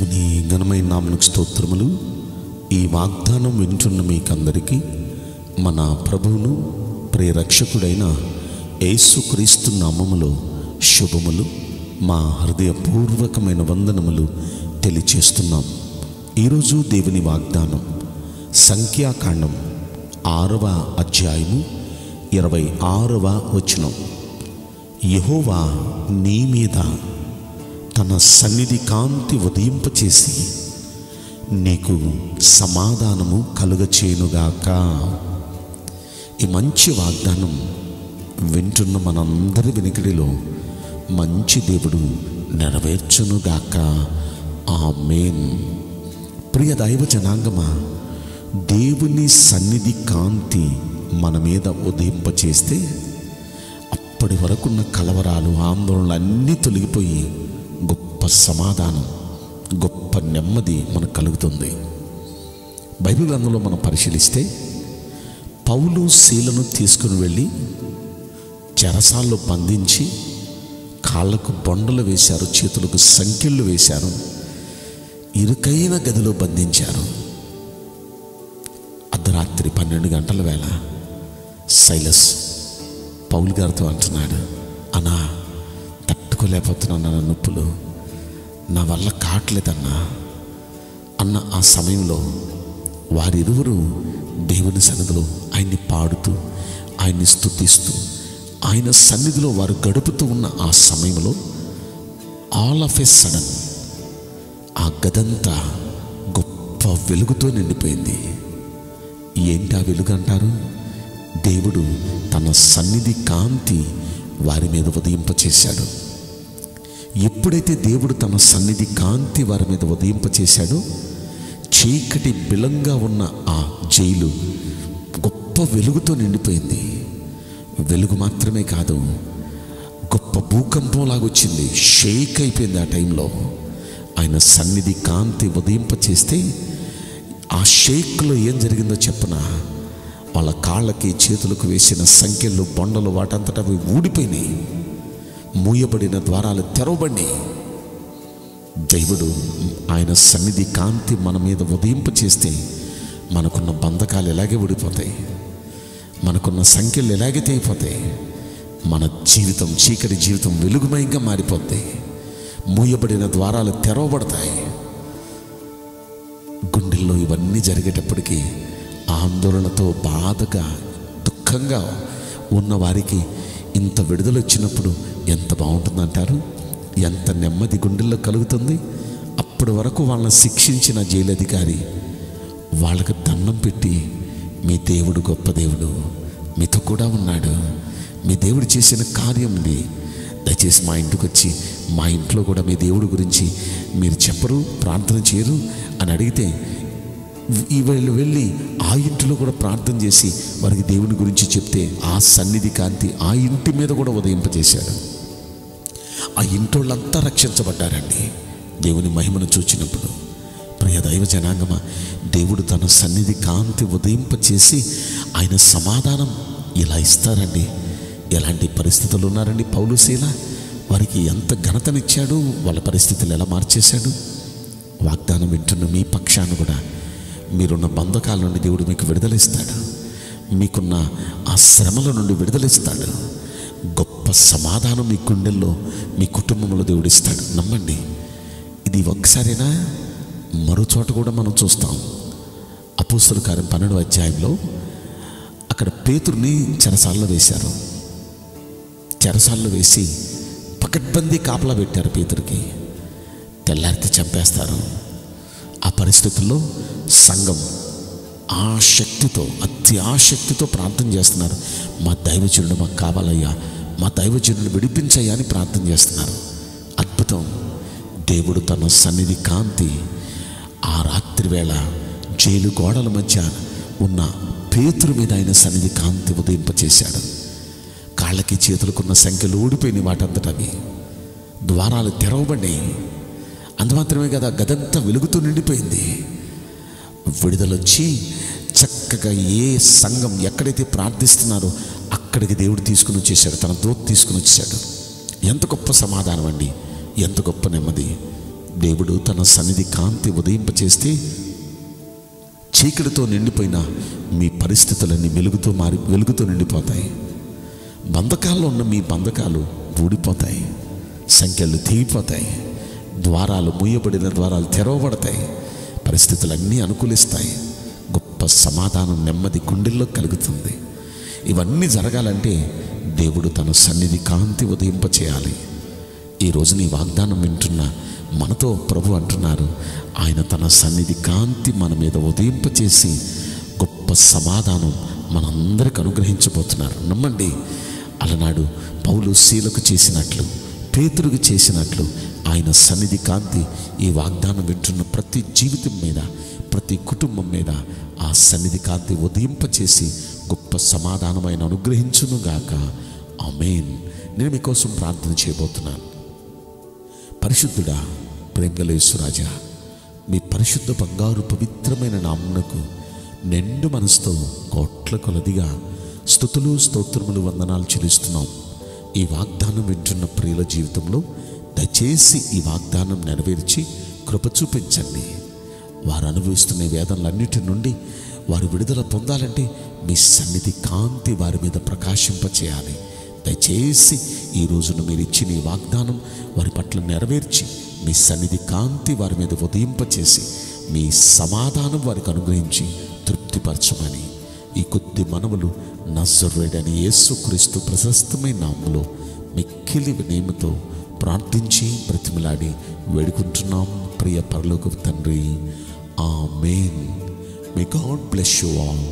దేవుని ఘనమైన నామనికి స్తోత్రములు. ఈ వాగ్దానం వింటున్న మీకందరికీ మన ప్రభువును ప్రియరక్షకుడైన యేసుక్రీస్తు నామములో శుభములు. మా హృదయపూర్వకమైన వందనములు తెలియచేస్తున్నాం. ఈరోజు దేవుని వాగ్దానం సంఖ్యాకాండం ఆరవ అధ్యాయము ఇరవై ఆరవ వచనం. యహోవా నీ మీద తన సన్నిధి కాంతి ఉదయింపచేసి నీకు సమాధానము కలుగచేయునుగాక. ఈ మంచి వాగ్దానం వింటున్న మనందరి వినికిడిలో మంచి దేవుడు నెరవేర్చునుగాక. మేన్ ప్రియ దైవ జనాంగమా దేవుని సన్నిధి కాంతి మన మీద ఉదయింపచేస్తే అప్పటి వరకున్న కలవరాలు ఆందోళనలు అన్నీ తొలగిపోయి గొప్ప సమాధానం గొప్ప నెమ్మది మనకు కలుగుతుంది. బైబిల్ గ్రంథంలో మనం పరిశీలిస్తే పౌలు శీలను తీసుకుని వెళ్ళి చెరసాల్లో బంధించి కాళ్ళకు బొండలు వేశారు చేతులకు సంఖ్యలు వేశారు ఇరుకైన గదిలో బంధించారు. అర్ధరాత్రి పన్నెండు గంటల వేళ సైలస్ పౌల్ గారితో అంటున్నాడు అనా తట్టుకోలేకపోతున్నాను నా నొప్పులు. నా వల్ల కావట్లేదన్నా. అన్న ఆ సమయంలో వారిరువురు దేవుని సన్నిధిలో ఆయన్ని పాడుతూ ఆయన్ని స్థుతిస్తూ ఆయన సన్నిధిలో వారు గడుపుతూ ఉన్న ఆ సమయంలో ఆల్ ఆఫ్ ఎ సడన్ ఆ గదంతా గొప్ప వెలుగుతో నిండిపోయింది. ఏంటి ఆ వెలుగు అంటారు? దేవుడు తన సన్నిధి కాంతి వారి మీద ఉదయింపచేశాడు. ఎప్పుడైతే దేవుడు తన సన్నిధి కాంతి వారి మీద ఉదయింపచేశాడో చీకటి బిలంగా ఉన్న ఆ జైలు గొప్ప వెలుగుతో నిండిపోయింది. వెలుగు మాత్రమే కాదు గొప్ప భూకంపం లాగొచ్చింది షేక్ అయిపోయింది ఆ టైంలో. ఆయన సన్నిధి కాంతి ఉదయింపచేస్తే ఆ షేక్లో ఏం జరిగిందో చెప్పనా? వాళ్ళ కాళ్ళకి చేతులకు వేసిన సంఖ్యలు బొండలు వాటంతటా అవి ఊడిపోయినాయి. మూయబడిన ద్వారాలు తెరవబడి దేవుడు ఆయన సన్నిధి కాంతి మన మీద ఉదయింప చేస్తే మనకున్న బంధకాలు ఎలాగే ఊడిపోతాయి? మనకున్న సంఖ్యలు ఎలాగే తెగిపోతాయి? మన జీవితం చీకటి జీవితం వెలుగుమయంగా మారిపోద్ది మూయబడిన ద్వారాలు తెరవబడతాయి. గుండెల్లో ఇవన్నీ జరిగేటప్పటికీ ఆందోళనతో బాధగా దుఃఖంగా ఉన్నవారికి ఇంత విడుదల వచ్చినప్పుడు ఎంత బాగుంటుందంటారు? ఎంత నెమ్మది గుండెల్లో కలుగుతుంది? అప్పటి వరకు వాళ్ళని శిక్షించిన జైలు అధికారి వాళ్ళకు దండం పెట్టి మీ దేవుడు గొప్ప దేవుడు మీతో కూడా ఉన్నాడు. మీ దేవుడు చేసిన కార్యం ఇది. దయచేసి మా ఇంటికి వచ్చి మా ఇంట్లో కూడా మీ దేవుడి గురించి మీరు చెప్పరు ప్రార్థన చేయరు అని అడిగితే ఈ వీళ్ళు వెళ్ళి ఆ ఇంటిలో కూడా ప్రార్థన చేసి వారికి దేవుని గురించి చెప్తే ఆ సన్నిధి కాంతి ఆ ఇంటి మీద కూడా ఉదయింపజేశాడు. ఆ ఇంటోళ్ళంతా రక్షించబడ్డారండి. దేవుని మహిమను చూచినప్పుడు ప్రియ దైవ జనాంగమ దేవుడు తన సన్నిధి కాంతి ఉదయింపచేసి ఆయన సమాధానం ఇలా ఇస్తారండి. ఎలాంటి పరిస్థితులు ఉన్నారండి పౌలుశీల వారికి ఎంత ఘనతనిచ్చాడు? వాళ్ళ పరిస్థితులు ఎలా మార్చేశాడు? వాగ్దానం వింటున్న మీ పక్షాన్ని కూడా మీరున్న బంధకాల నుండి దేవుడు మీకు విడుదలిస్తాడు. మీకున్న ఆ శ్రమల నుండి విడుదలిస్తాడు. గొప్ప సమాధానం మీ గుండెల్లో మీ కుటుంబంలో దేవుడిస్తాడు నమ్మండి. ఇది ఒక్కసారేనా మరో చోట కూడా మనం చూస్తాం. అపోస్తుల కార్యం పన్నెండు అధ్యాయంలో అక్కడ పేతుర్ని చెరసాల్లో వేశారు. చెరసాల్లో వేసి పకడ్బందీ కాపలా పెట్టారు పేతురికి. తెల్లారితే చంపేస్తారు. పరిస్థితుల్లో సంఘం ఆ శక్తితో అతి ఆసక్తితో ప్రార్థన చేస్తున్నారు. మా దైవజనుడు మాకు కావాలయ్యా. మా దైవజనుడు విడిపించయ్యా అని ప్రార్థన చేస్తున్నారు. అద్భుతం. దేవుడు తన సన్నిధి కాంతి ఆ రాత్రి వేళ జైలు గోడల మధ్య ఉన్న పేతురు మీద ఆయన సన్నిధి కాంతి ఉదయింపచేశాడు. కాళ్ళకి చేతులకున్న సంఖ్యలు ఊడిపోయినాయి వాటంతటవి ద్వారాలు తెరవబడి అందుమాత్రమే కదా గదంతా వెలుగుతూ నిండిపోయింది. విడుదలొచ్చి చక్కగా ఏ సంఘం ఎక్కడైతే ప్రార్థిస్తున్నారో అక్కడికి దేవుడు తీసుకుని వచ్చేసాడు తన దూత తీసుకుని వచ్చాడు. ఎంత గొప్ప సమాధానం అండి. ఎంత గొప్ప నెమ్మది. దేవుడు తన సన్నిధి కాంతి ఉదయింపచేస్తే చీకటితో నిండిపోయిన మీ పరిస్థితులన్నీ వెలుగుతో మారి వెలుగుతో నిండిపోతాయి. బంధకాల్లో ఉన్న మీ బంధకాలు ఊడిపోతాయి. సంఖ్యలు తెగిపోతాయి ద్వారాలు మూయబడిన ద్వారాలు తెరవబడతాయి. పరిస్థితులన్నీ అనుకూలిస్తాయి. గొప్ప సమాధానం నెమ్మది గుండెల్లో కలుగుతుంది. ఇవన్నీ జరగాలంటే దేవుడు తన సన్నిధి కాంతి ఉదయింపచేయాలి. ఈ నీ వాగ్దానం వింటున్న మనతో ప్రభు అంటున్నారు. ఆయన తన సన్నిధి కాంతి మన మీద ఉదయింపచేసి గొప్ప సమాధానం మనందరికి అనుగ్రహించబోతున్నారు. నమ్మండి. అలనాడు పౌలు శీలకు చేసినట్లు పేతురుకు చేసినట్లు ఆయన సన్నిధి కాంతి ఈ వాగ్దానం వింటున్న ప్రతి జీవితం మీద ప్రతి కుటుంబం మీద ఆ సన్నిధి కాంతి ఉదయింపచేసి గొప్ప సమాధానమైన అనుగ్రహించునుగాక ఆమెన్. నేను మీకోసం ప్రార్థన చేయబోతున్నాను. పరిశుద్ధుడా ప్రేమగలేశ్వరాజా మీ పరిశుద్ధ బంగారు పవిత్రమైన నామునకు నిండు మనసుతో కోట్ల కొలదిగా స్థుతులు స్తోత్రములు వందనాలు చెల్లిస్తున్నాం. ఈ వాగ్దానం వింటున్న ప్రియుల జీవితంలో దయచేసి ఈ వాగ్దానం నెరవేర్చి కృప చూపించండి. వారు అనుభవిస్తున్న వేదనలన్నిటి నుండి వారు విడుదల పొందాలంటే మీ సన్నిధి కాంతి వారి మీద ప్రకాశింపచేయాలి. దయచేసి ఈ రోజున మీరు ఇచ్చిన ఈ వాగ్దానం వారి పట్ల నెరవేర్చి మీ సన్నిధి కాంతి వారి మీద ఉదయింపచేసి మీ సమాధానం వారికి అనుగ్రహించి తృప్తిపరచమని ఈ కొద్ది మనవులు నజరుడని యేసుక్రీస్తు ప్రశస్తమైన నామంలో మిక్కిలి వినయముతో ప్రార్థించి బ్రతిమలాడి వేడుకుంటున్నాం ప్రియ పరలోక తండ్రి. Amen may God bless you all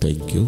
thank you